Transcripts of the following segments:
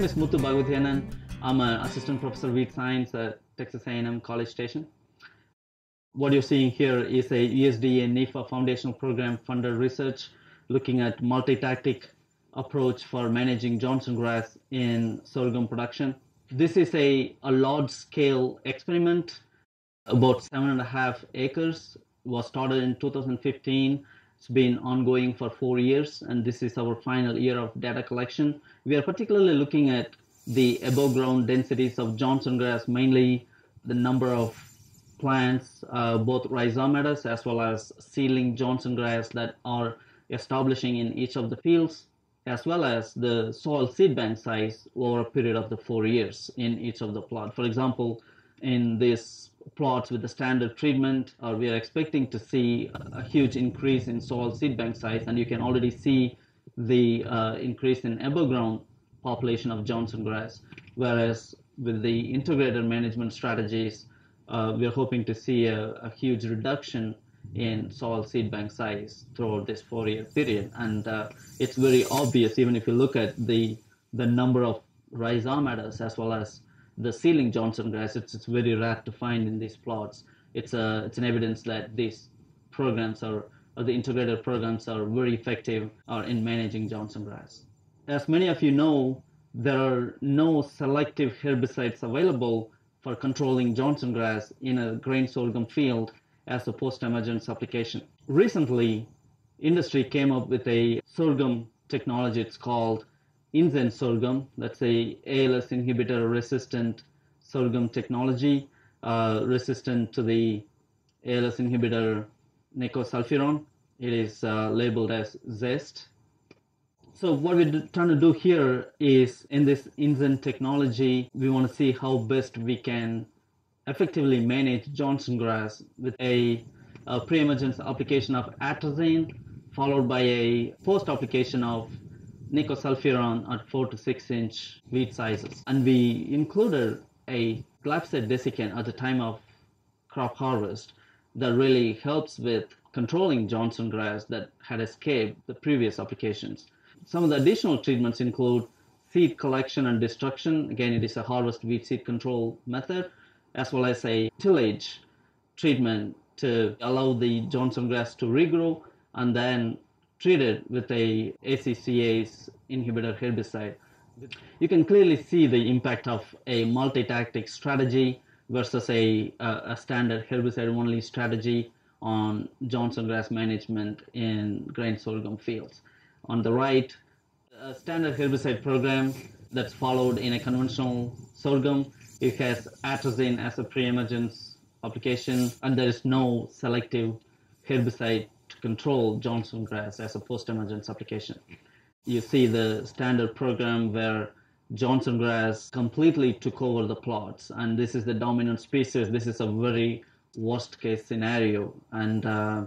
name is Muthu Bagavathiannan. I'm an assistant professor of weed science at Texas A&M College Station. What you're seeing here is a USDA NIFA foundational program funded research looking at multi-tactic approach for managing Johnson grass in sorghum production. This is a, a large scale experiment, about seven and a half acres, was started in 2015. It's been ongoing for four years, and this is our final year of data collection. We are particularly looking at the above ground densities of Johnson grass, mainly the number of plants, uh, both rhizomatous as well as seedling Johnson grass that are establishing in each of the fields, as well as the soil seed bank size over a period of the four years in each of the plot. For example, in these plots with the standard treatment, uh, we are expecting to see a huge increase in soil seed bank size, and you can already see the uh, increase in above ground population of Johnson grass. Whereas with the integrated management strategies, uh, we're hoping to see a, a, huge reduction in soil seed bank size throughout this four-year period. And uh, it's very obvious, even if you look at the the number of rhizomatous as well as the seedling Johnson grass, it's, it's very rare to find in these plots. It's a it's an evidence that these programs are or the integrated programs are very effective are in managing Johnson grass. As many of you know, there are no selective herbicides available for controlling Johnson grass in a grain sorghum field as a post-emergence application. Recently, industry came up with a sorghum technology. It's called InZen sorghum. That's a ALS inhibitor resistant sorghum technology, uh, resistant to the ALS inhibitor nicosulfuron. It is uh, labeled as ZEST. So what we're trying to do here is in this InZen technology, we want to see how best we can effectively manage Johnson grass with a, a pre-emergence application of atrazine followed by a post application of nicosulfuron at 4 to 6 inch weed sizes. And we included a glyphosate desiccant at the time of crop harvest that really helps with controlling Johnson grass that had escaped the previous applications. Some of the additional treatments include seed collection and destruction. Again, it is a harvest weed seed control method, as well as a tillage treatment to allow the Johnson grass to regrow and then treat it with a ACCase inhibitor herbicide. You can clearly see the impact of a multi-tactic strategy versus a, a standard herbicide-only strategy on Johnson grass management in grain sorghum fields. On the right, a standard herbicide program that's followed in a conventional sorghum. It has atrazine as a pre-emergence application, and there is no selective herbicide control Johnson grass as a post-emergence application. You see the standard program where Johnson grass completely took over the plots, and this is the dominant species. This is a very worst case scenario, and uh,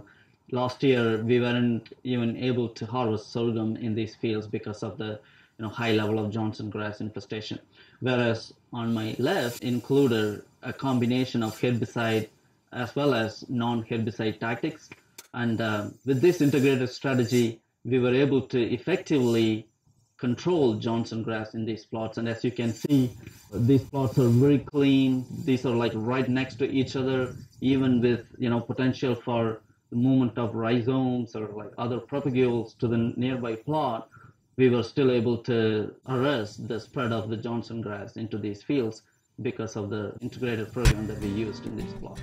last year we weren't even able to harvest sorghum in these fields because of the you know high level of Johnson grass infestation. Whereas on my left included a combination of herbicide as well as non-herbicide tactics. And uh, with this integrated strategy, we were able to effectively control Johnson grass in these plots. And as you can see, these plots are very clean. These are like right next to each other, even with you know potential for the movement of rhizomes or like other propagules to the nearby plot, we were still able to arrest the spread of the Johnson grass into these fields because of the integrated program that we used in these plots.